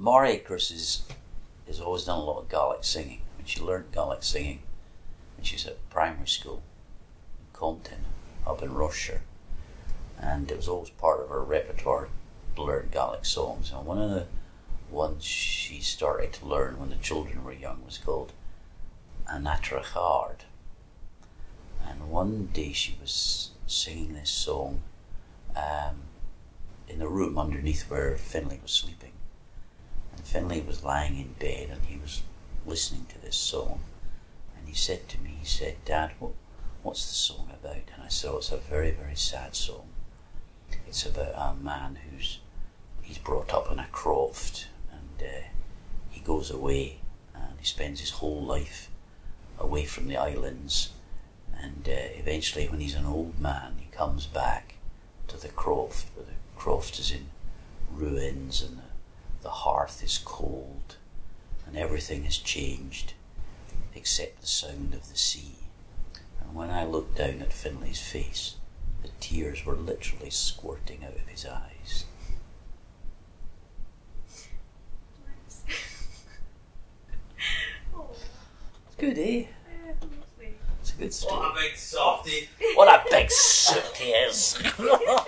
Maury, course, is, has always done a lot of Gaelic singing. When she learned Gaelic singing, when she was at primary school in Contin, up in Ross-shire, and it was always part of her repertoire to learn Gaelic songs. And one of the ones she started to learn when the children were young was called An Ataireachd Àrd. And one day she was singing this song um, in the room underneath where Finlay was sleeping. And Finlay was lying in bed and he was listening to this song. And he said to me, he said, Dad, what, what's the song about? And I said, oh, it's a very, very sad song. It's about a man who's he's brought up in a croft and uh, he goes away and he spends his whole life away from the islands. And uh, eventually, when he's an old man, he comes back to the croft, where the croft is in ruins and the, the hearth is cold and everything has changed except the sound of the sea. And when I looked down at Finlay's face, the tears were literally squirting out of his eyes. It's good, eh? It's a good story. What a big softy. What a big suit he is!